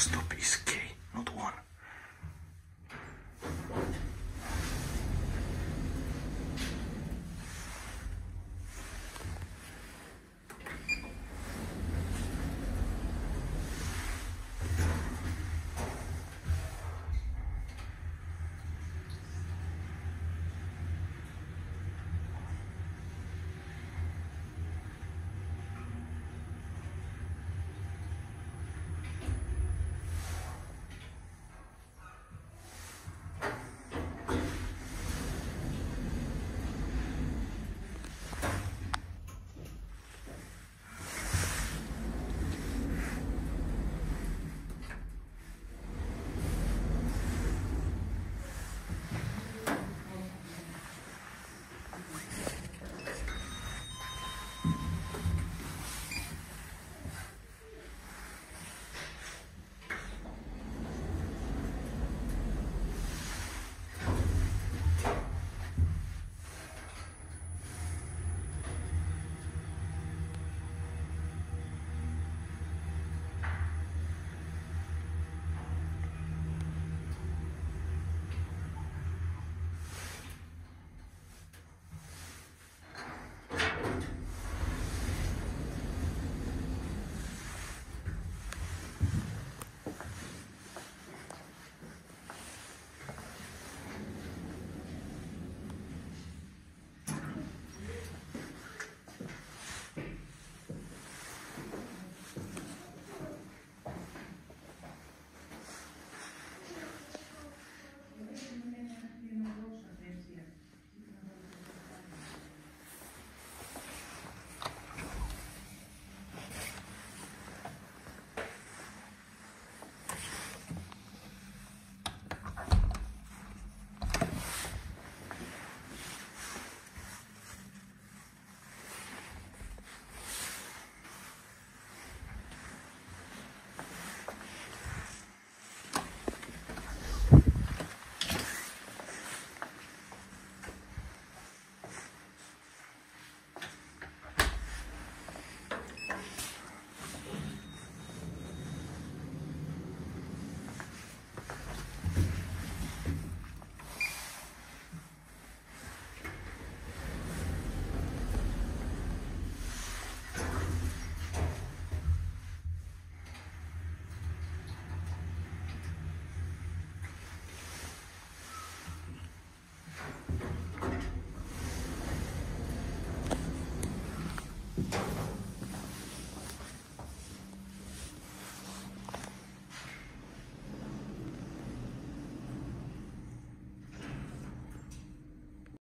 Stop kid.